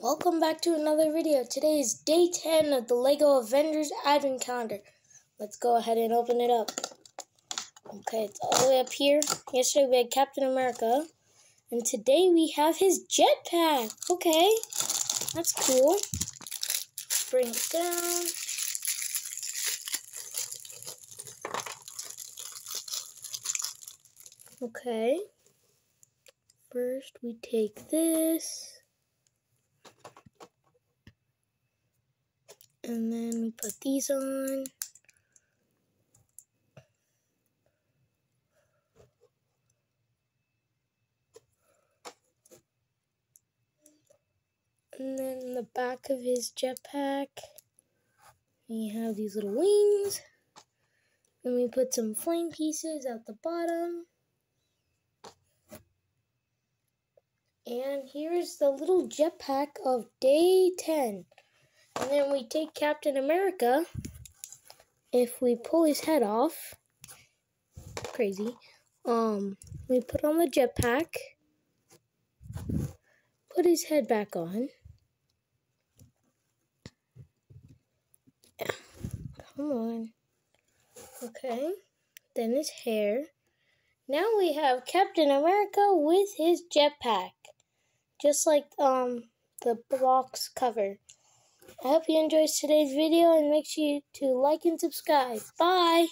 Welcome back to another video. Today is day 10 of the LEGO Avengers Advent Calendar. Let's go ahead and open it up. Okay, it's all the way up here. Yesterday we had Captain America. And today we have his jetpack. Okay, that's cool. Bring it down. Okay. First we take this. And then we put these on. And then the back of his jetpack, we have these little wings. And we put some flame pieces at the bottom. And here's the little jetpack of day 10. And then we take Captain America. If we pull his head off, crazy, um, we put on the jetpack, put his head back on. Come on. Okay. Then his hair. Now we have Captain America with his jetpack. Just like um the box cover. I hope you enjoyed today's video and make sure to like and subscribe. Bye!